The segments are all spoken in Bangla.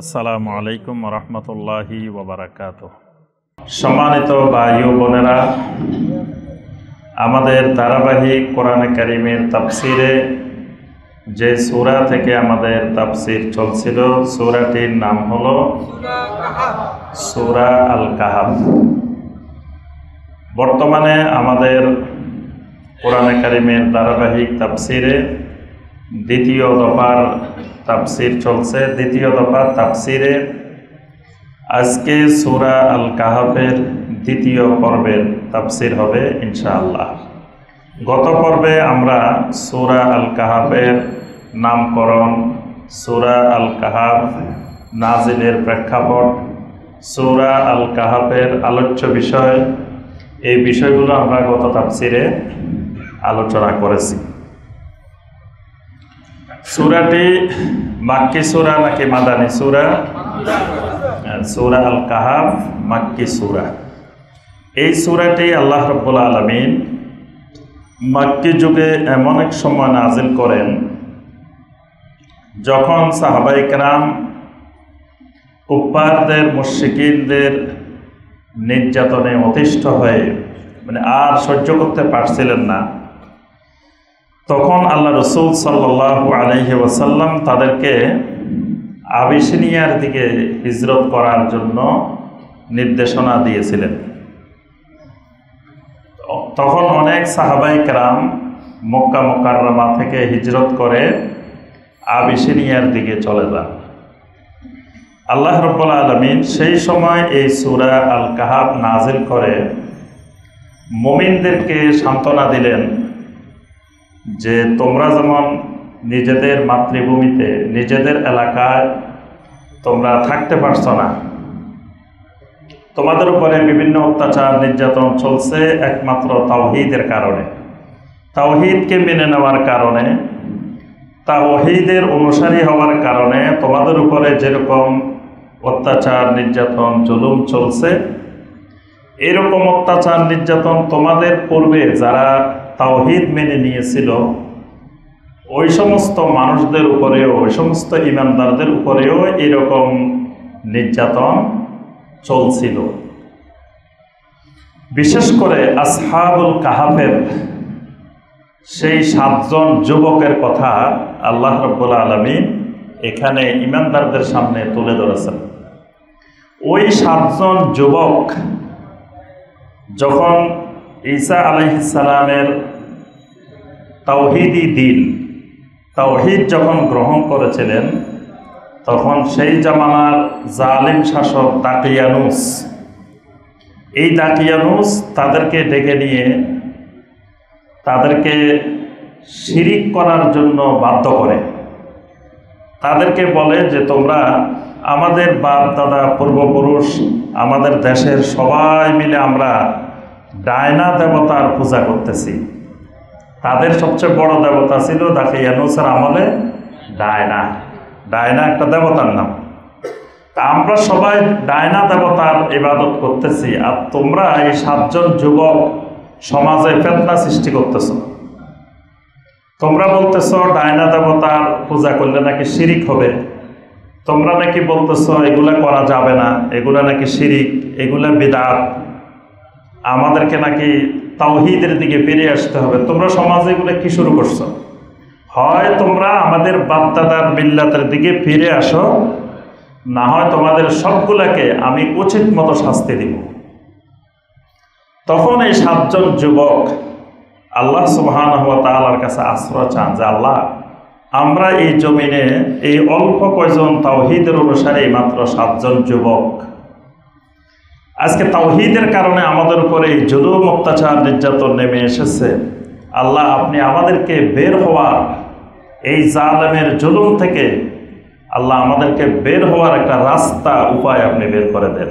আসসালামু আলাইকুম রহমতুল্লাহি ওবরাকাত সম্মানিত ভাই বোনেরা, আমাদের ধারাবাহিক কোরআনে কারিমের তাফসিরে যে সুরা থেকে আমাদের তাফসির চলছিল, সুরাটির নাম হলো সুরা আল কাহাফ বর্তমানে আমাদের কোরআনে কারিমের ধারাবাহিক তাফসিরে দ্বিতীয় দফার তাফসির চলছে। দ্বিতীয় দফার তাফসিরে আজকে সুরা আল কাহাফের দ্বিতীয় পর্বের তাফসির হবে ইনশাআল্লাহ। গত পর্বে আমরা সুরা আল কাহাফের নামকরণ, সুরা আল কাহাফ নাজিলের প্রেক্ষাপট, সূরা আল কাহাফের আলোচ্য বিষয়, এই বিষয়গুলো আমরা গত তাফসিরে আলোচনা করেছি। সুরাটি মাক্কি সুরা নাকি মাদানি সুরা? সুরা আল কাহাফ মাক্কি সুরা। এই সুরাটি আল্লাহ রব্বুল আলমিন মাক্কি যুগে এমন এক সময় নাজিল করেন, যখন সাহাবাইকরাম কুপ্পারদের মুশিকিনদের নির্যাতনে অতিষ্ঠ হয়ে মানে আর সহ্য করতে পারছিলেন না। তখন আল্লাহ রসুল সাল্লাহ আলহি ওয়াসাল্লাম তাদেরকে আবিসিনিয়ার দিকে হিজরত করার জন্য নির্দেশনা দিয়েছিলেন। তখন অনেক সাহাবাই কেরাম মক্কা মোকাররমা থেকে হিজরত করে আবিসিনিয়ার দিকে চলে যান। আল্লাহ রব্বুল আলমিন সেই সময় এই সুরা আল কাহাব নাজিল করে মমিনদেরকে সান্ত্বনা দিলেন। যে তোমরা যেমন নিজেদের মাতৃভূমিতে, নিজেদের এলাকায় তোমরা থাকতে পারছ না, তোমাদের উপরে বিভিন্ন অত্যাচার নির্যাতন চলছে একমাত্র তাওহিদের কারণে। তাওহিদকে মেনে নেওয়ার কারণে, তাওহিদের অনুসারী হওয়ার কারণে তোমাদের উপরে যেরকম অত্যাচার, নির্যাতন, জুলুম চলছে, এরকম অত্যাচার, নির্যাতন তোমাদের পূর্বে যারা তাওহিদ মেনে নিয়েছিল, ওই সমস্ত মানুষদের উপরেও, ওই সমস্ত ইমানদারদের উপরেও এরকম নির্যাতন চলছিল। বিশেষ করে আসহাবুল কাহাফের সেই সাতজন যুবকের কথা আল্লাহ রব্বুল আলমী এখানে ইমানদারদের সামনে তুলে ধরেছেন। ওই সাতজন যুবক যখন ঈসা আলহিসালামের তাওহিদি দিন। তাওহিদ যখন গ্রহণ করেছিলেন, তখন সেই জামানার জালিম শাসক দাকিয়ানুস এই দাকিয়ানুস তাদেরকে ডেকে নিয়ে তাদেরকে শিরিক করার জন্য বাধ্য করে। তাদেরকে বলে যে, তোমরা আমাদের বাপ দাদা পূর্বপুরুষ, আমাদের দেশের সবাই মিলে আমরা ডায়না দেবতার পূজা করতেছি। তাদের সবচেয়ে বড় দেবতা ছিল দাখিয়ানুসের আমলে ডায়না। ডায়না একটা দেবতার নাম। তা আমরা সবাই ডায়না দেবতার ইবাদত করতেছি আর তোমরা এই সাতজন যুবক সমাজে ফেতনা সৃষ্টি করতেছ। তোমরা বলতেছ ডায়না দেবতার পূজা করলে নাকি শিরিক হবে। তোমরা নাকি বলতেছ এগুলা করা যাবে না, এগুলা নাকি শিরিক, এগুলা বিদাত। আমাদেরকে নাকি তাওহিদের দিকে ফিরে আসতে হবে। তোমরা সমাজে এগুলো কি শুরু করছ? হয় তোমরা আমাদের বাপদাদার মিল্লাতের দিকে ফিরে আসো, না হয় তোমাদের সবগুলাকে আমি উচিত মতো শাস্তি দিব। তখন এই সাতজন যুবক আল্লাহ সুবহান হওয়া তালার কাছে আশ্রয় চান যে, আল্লাহ, আমরা এই জমিনে এই অল্প কয়জন তাওহিদের অনুসারে মাত্র সাতজন যুবক আজকে তাওহিদের কারণে আমাদের উপরে এই জুলুম, অত্যাচার, নির্যাতন নেমে এসেছে। আল্লাহ, আপনি আমাদেরকে বের হওয়ার এই জালেমের জুলুম থেকে আল্লাহ আমাদেরকে বের হওয়ার একটা রাস্তা, উপায় আপনি বের করে দেন।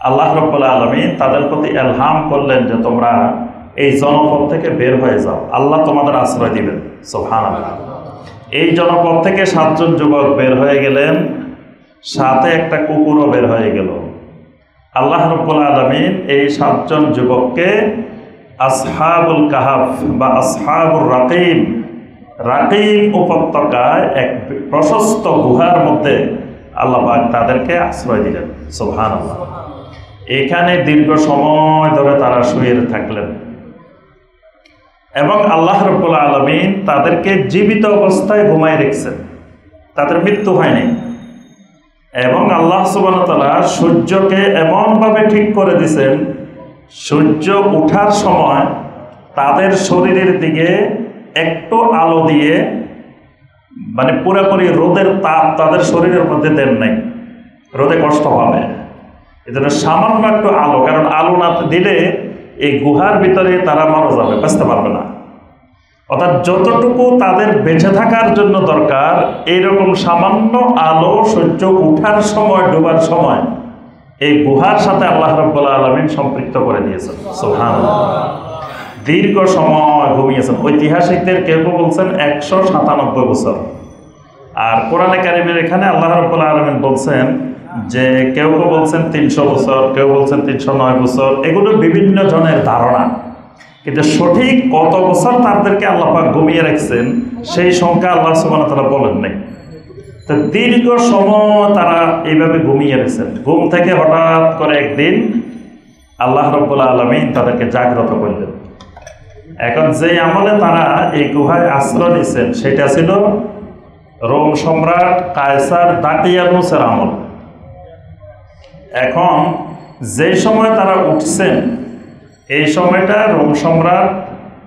আল্লাহ রব্বুল্লা আলমী তাদের প্রতি এলহাম করলেন যে তোমরা এই জনপদ থেকে বের হয়ে যাও। আল্লাহ তোমাদের আশ্রয় দিবেন। সোহান এই জনপদ থেকে সাতজন যুবক বের হয়ে গেলেন, সাথে একটা কুকুরও বের হয়ে গেল। আল্লাহ রব্বুল আলমিন এই সাতজন যুবককে আসহাবুল কাহাফ বা আসহাবুল রাকিম রাকিম উপত্যকায় এক প্রশস্ত গুহার মধ্যে আল্লাহ তাদেরকে আশ্রয় দিলেন। সোহান এখানে দীর্ঘ সময় ধরে তারা শুয়ে থাকলেন। এবং আল্লাহ রব্বুল আলমিন তাদেরকে জীবিত অবস্থায় ঘুমায় রেখেছেন। তাদের মৃত্যু হয়নি। এবং আল্লাহ সুবাহতালা সূর্যকে এমনভাবে ঠিক করে দিছেন, সূর্য উঠার সময় তাদের শরীরের দিকে একটু আলো দিয়ে মানে পুরোপুরি রোদের তাপ তাদের শরীরের মধ্যে দেন নাই। রোদে কষ্ট হবে এজন্য সামান্য একটু আলো, কারণ আলো না দিলে এই গুহার ভিতরে তারা মারা যাবে, বাঁচতে পারবে না। অর্থাৎ যতটুকু তাদের বেঁচে থাকার জন্য দরকার, এইরকম সামান্য আলো সূর্য উঠার সময়, ডোবার সময়, এই গুহার সাথে আল্লাহ রব্বুল্লা আলমিন সম্পৃক্ত করে দিয়েছেন। সোহান দীর্ঘ সময় ঘুমিয়েছেন। ঐতিহাসিকদের কেউ কেউ বলছেন একশো সাতানব্বই বছর। আর কোরআনে কারিমের এখানে আল্লাহ রব্বুল্লা আলমিন বলছেন যে কেউ কেউ বলছেন তিনশো বছর, কেউ বলছেন তিনশো নয় বছর। এগুলো বিভিন্ন জনের ধারণা। কিন্তু সঠিক কত বছর তাদেরকে আল্লাপাক ঘুমিয়ে রাখছেন, সেই সংখ্যা আল্লাহ সুবান তারা বলেন নাই। তো দীর্ঘ সময় তারা এইভাবে ঘুমিয়ে রেখেছেন ঘুম থেকে হঠাৎ করে একদিন আল্লাহ রব্বুল্লা আলমিন তাদেরকে জাগ্রত করলেন। এখন যে আমলে তারা এই গুহায় আশ্রয় নিছেন সেটা ছিল রোম সম্রাট কায়সার দাকিয়ানুসের আমল। এখন যে সময় তারা উঠছেন এই সময়টা রোম সম্রাট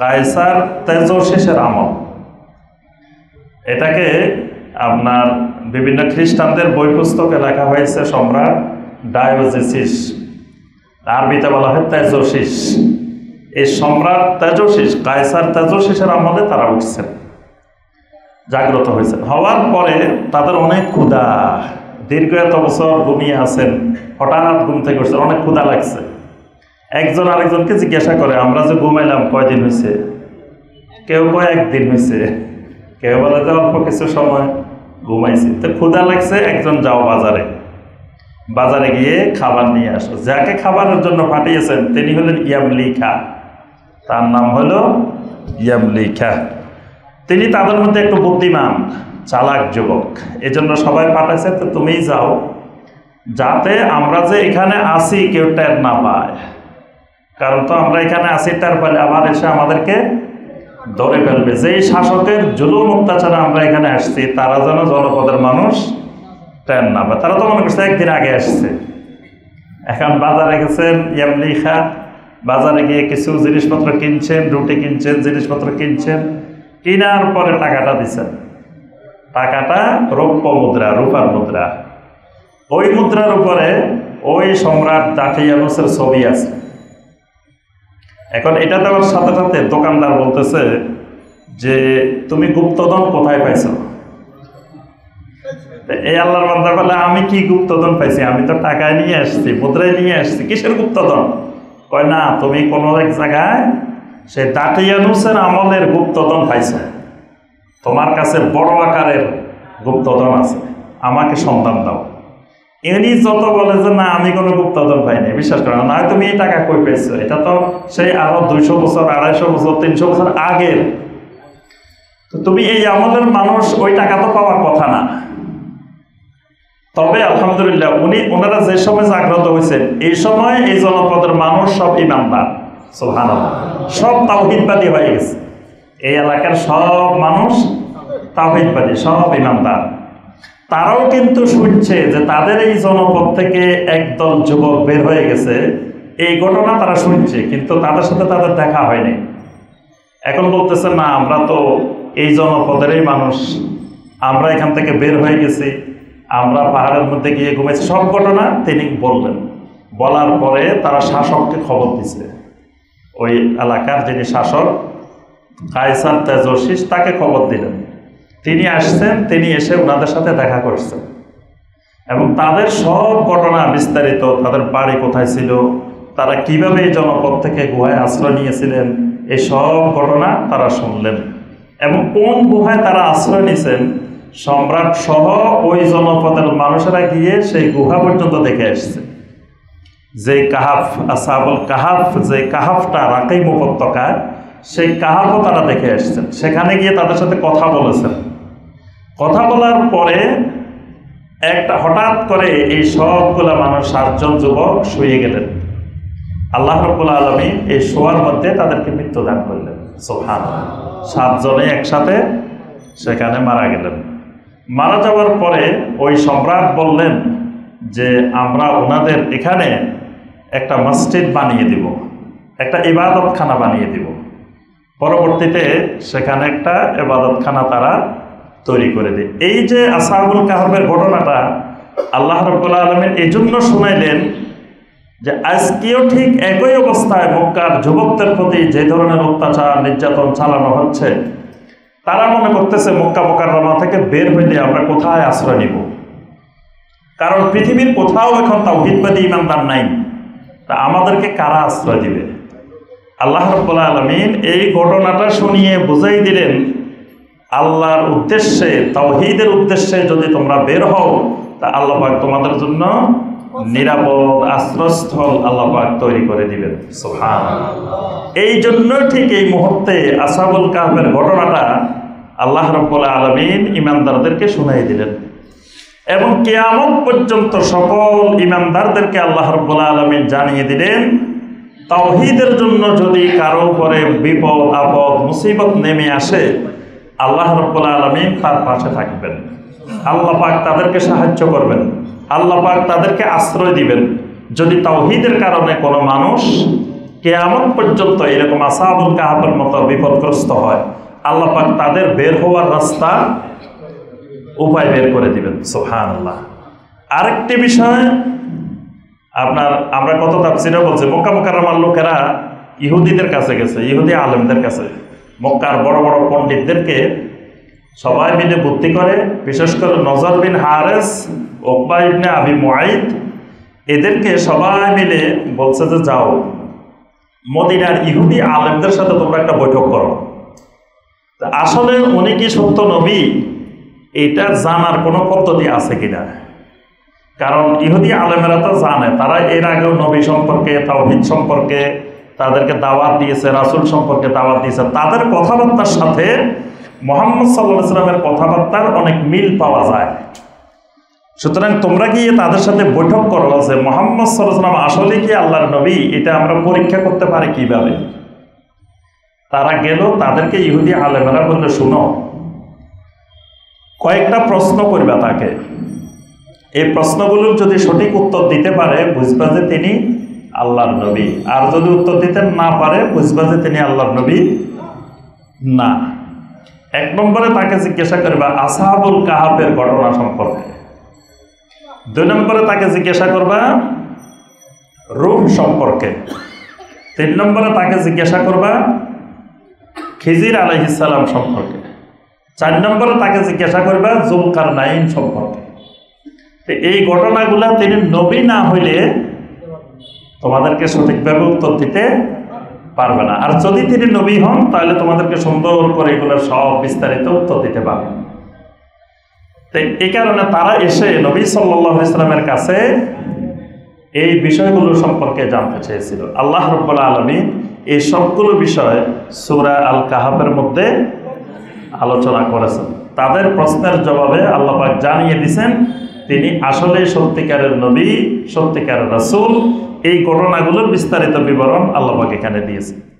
কায়সার তেজশেষের আমল। এটাকে আপনার বিভিন্ন খ্রিস্টানদের বই পুস্তকে লেখা হয়েছে সম্রাট ডায়োজিসিস। আরবিতে বলা হয় তেজশিস এই সম্রাট তেজশিস কায়সার তেজশিসের আমলে তারা উঠছেন, জাগ্রত হয়েছেন। হওয়ার পরে তাদের অনেক ক্ষুধা, দীর্ঘ এত বছর ঘুমিয়ে আছেন, হঠাৎ ঘুম থেকে উঠছেন, অনেক ক্ষুধা লাগছে। একজন আরেকজনকে জিজ্ঞাসা করে, আমরা যে ঘুমাইলাম, কয়দিন হয়েছে কেউ কয়, একদিন হয়েছে কেউ বলে যে, অল্প কিছু সময় ঘুমাইছি। তো ক্ষুধা লাগছে, একজন যাও বাজারে। বাজারে গিয়ে খাবার নিয়ে আসো যাকে খাবারের জন্য পাঠিয়েছেন, তিনি হলেন ইয়ামলি খা তার নাম হলো ইয়ামলি খা তিনি তাদের মধ্যে একটু বুদ্ধিমান, চালাক যুবক। এজন্য সবাই পাঠাইছে, তো তুমিই যাও। যাতে আমরা যে এখানে আসি কেউ টের না পায়। কারণ তো আমরা এখানে আসি তার ফলে আবার এসে আমাদেরকে ধরে ফেলবে। যেই শাসকের জুলুম, অত্যাচারে আমরা এখানে আসছি, তারা যেন জনপদের মানুষ টেন না পায়। তারা তো মনে করছে একদিন আগে আসছে। এখন বাজারে গেছেন ইয়ামলি খা, বাজারে গিয়ে কিছু জিনিসপত্র কিনছেন, রুটি কিনছেন, জিনিসপত্র কিনছেন, কেনার পরে টাকাটা দিচ্ছেন টাকাটা রৌপ্য মুদ্রা, রূপার মুদ্রা। ওই মুদ্রার উপরে ওই সম্রাট দাকিয়ানুসের ছবি আছে। এখন এটা দেওয়ার সাথে সাথে দোকানদার বলতেছে যে তুমি গুপ্তধন কোথায় পাইছ? এই আল্লাহর বান্দা বলে, আমি কি গুপ্তধন পাইছি? আমি তো টাকায় নিয়ে আসছি, মুদ্রায় নিয়ে আসছি। কিসের গুপ্তধন? কয়, না, তুমি কোনো এক জায়গায় সে দাটিয়ানুসের আমলের গুপ্তধন পাইছে। তোমার কাছে বড় আকারের গুপ্তধন আছে। আমাকে সন্তান দাও। এনি যত বলে যে, না, আমি কোনো গুপ্তধন পাইনি বিশ্বাস করো না তুমি এই টাকা কই পেয়েছ এটা তো সেই আরও দুইশো বছর, আড়াইশো বছর, তিনশো বছর আগের। তুমি এই আমলের মানুষ, ওই টাকা তো পাওয়ার কথা না। তবে আলহামদুলিল্লাহ, উনি, ওনারা যে সময় জাগ্রত হয়েছেন, এই সময় এই জনপদের মানুষ সব ইমানদার। সোহান সব তাওহিদবাদী হয়ে গেছে। এই এলাকার সব মানুষ তাওহিদবাদী, সব ইমানদার। তারাও কিন্তু শুনছে যে তাদের এই জনপদ থেকে একদল যুবক বের হয়ে গেছে। এই ঘটনা তারা শুনছে, কিন্তু তাদের সাথে তাদের দেখা হয়নি। এখন বলতেছে, না, আমরা তো এই জনপদেরই মানুষ। আমরা এখান থেকে বের হয়ে গেছি। আমরা পাহাড়ের মধ্যে গিয়ে ঘুমেছি সব ঘটনা তিনি বললেন। বলার পরে তারা শাসককে খবর দিছে। ওই এলাকার যিনি শাসক, কায়সার তেজশিস তাকে খবর দিলেন। তিনি আসছেন, তিনি এসে ওনাদের সাথে দেখা করছেন। এবং তাদের সব ঘটনা বিস্তারিত, তাদের বাড়ি কোথায় ছিল, তারা কীভাবে এই জনপদ থেকে গুহায় আশ্রয় নিয়েছিলেন, এই সব ঘটনা তারা শুনলেন। এবং কোন গুহায় তারা আশ্রয় নিয়েছেন, সম্রাট সহ ওই জনপদের মানুষেরা গিয়ে সেই গুহা পর্যন্ত দেখে আসছে। যে কাহাফ, আসাবল কাহাফ, যে কাহাফটা রাকাইম উপত্যকায়, সেই কাহাফও তারা দেখে আসছেন। সেখানে গিয়ে তাদের সাথে কথা বলেছেন। কথা বলার পরে একটা হঠাৎ করে এই সবগুলা মানুষ সাতজন যুবক শুয়ে গেলেন। আল্লাহ রব্বুল আলমী এই শোয়ার মধ্যে তাদেরকে মৃত্যু দান করলেন। সোহান সাতজনে একসাথে সেখানে মারা গেলেন। মারা যাওয়ার পরে ওই সম্রাট বললেন যে, আমরা ওনাদের এখানে একটা মসজিদ বানিয়ে দিব, একটা ইবাদতখানা বানিয়ে দিব। পরবর্তীতে সেখানে একটা এবাদতখানা তারা তৈরি করে দেয়। এই যে আসাহুল কাহাবের ঘটনাটা আল্লাহ রব্বুল আলমের এই জন্য শুনাইলেন যে আজকেও ঠিক একই অবস্থায় মক্কার যুবকদের প্রতি যে ধরনের অত্যাচার, নির্যাতন চালানো হচ্ছে, তারা মনে করতেছে মক্কা মোকাররমা থেকে বের হইলে আমরা কোথায় আশ্রয় নিব? কারণ পৃথিবীর কোথাও এখন তাওহিদবাদী ইমানদার নাই। তা আমাদেরকে কারা আশ্রয় দিবে? আল্লাহ রব্বুল্লা আলমিন এই ঘটনাটা শুনিয়ে বুঝাই দিলেন আল্লাহর উদ্দেশ্যে, তাওহিদের উদ্দেশ্যে যদি তোমরা বের হও, তা আল্লাহ পাক তোমাদের জন্য নিরাপদ আশ্রয়স্থল আল্লাহ পাক তৈরি করে দিবেন। এই জন্য ঠিক এই মুহূর্তে আসাবুল কাহের ঘটনাটা আল্লাহ রব্বুল্লা আলমিন ইমানদারদেরকে শুনাই দিলেন। এবং কেয়ামত পর্যন্ত সকল ইমানদারদেরকে আল্লাহ রব্বুল্লা আলমিন জানিয়ে দিলেন, তাওহিদের জন্য যদি কারও উপরে বিপদ, আপদ, মুসিবত নেমে আসে আল্লাহ রব্বুল আলমিন তার পাশে থাকবেন। আল্লাহ পাক তাদেরকে সাহায্য করবেন। আল্লাহ পাক তাদেরকে আশ্রয় দিবেন। যদি তাওহিদের কারণে কোনো মানুষ কেয়ামত পর্যন্ত এরকম আসাবুল কাহাবের মতো বিপদগ্রস্ত হয়, আল্লাহ পাক তাদের বের হওয়ার রাস্তা উপায় বের করে দিবেন। সোহান আল্লাহ আরেকটি বিষয়, আপনার, আমরা কত তাপসিরা বলছি মক্কা মোকাররমার লোকেরা ইহুদিদের কাছে গেছে, ইহুদি আলেমদের কাছে। মক্কার বড় বড় পণ্ডিতদেরকে সবাই মিলে বুদ্ধি করে, বিশেষ করে নজর বিন হারেস, ওকবা ইবনে আবি মুআইদ, এদেরকে সবাই মিলে বলছে যে যাও, মদিনার ইহুদি আলেমদের সাথে তোমরা একটা বৈঠক করো। আসলে উনি কি সত্য নবী? এটা জানার কোনো পদ্ধতি আছে কিনা? কারণ ইহুদি আলেমেরা তো জানে, তারা এর আগেও নবী সম্পর্কে, তাওহিদ সম্পর্কে তাদেরকে দাওয়াত দিয়েছে, রাসুল সম্পর্কে দাওয়াত দিয়েছে। তাদের কথাবার্তার সাথে মোহাম্মদ সাল্লাহ সাল্লামের কথাবার্তার অনেক মিল পাওয়া যায়। সুতরাং তোমরা গিয়ে তাদের সাথে বৈঠক করো যে মোহাম্মদ সাল্লাম আসলে কি আল্লাহর নবী? এটা আমরা পরীক্ষা করতে পারি কীভাবে? তারা গেল, তাদেরকে ইহুদি আলেমেরা বললে, শুনো, কয়েকটা প্রশ্ন করবে তাকে। এই প্রশ্নগুলোর যদি সঠিক উত্তর দিতে পারে, বুঝবা যে তিনি আল্লাহর নবী। আর যদি উত্তর দিতে না পারে, বুঝবা যে তিনি আল্লাহর নবী না। এক নম্বরে তাকে জিজ্ঞাসা করবা আসাহাবুল কাহাবের ঘটনা সম্পর্কে। দুই নম্বরে তাকে জিজ্ঞাসা করবা রুম সম্পর্কে। তিন নম্বরে তাকে জিজ্ঞাসা করবা, খিজির আলহিসাল্লাম সম্পর্কে। চার নম্বরে তাকে জিজ্ঞাসা করবা জুলকার নাইন সম্পর্কে এই ঘটনাগুলা তিনি নবী না হইলে তোমাদেরকে সঠিকভাবে উত্তর দিতে পারবে না। আর যদি তিনি নবী হন, তাহলে তোমাদেরকে সুন্দর করে এগুলোর সব বিস্তারিত উত্তর দিতে পারবে। এই কারণে তারা এসে নবী সাল্লাহ ইসলামের কাছে এই বিষয়গুলো সম্পর্কে জানতে চেয়েছিল। আল্লাহ রব্বুল্লা আলমী এই সবগুলো বিষয় সুরা আল কাহাবের মধ্যে আলোচনা করেছেন। তাদের প্রশ্নের জবাবে আল্লাপাক জানিয়ে দিছেন, তিনি আসলে সত্যিকারের নবী, সত্যিকারের রাসুল এই ঘটনাগুলোর বিস্তারিত বিবরণ আল্লাহকে এখানে দিয়েছেন।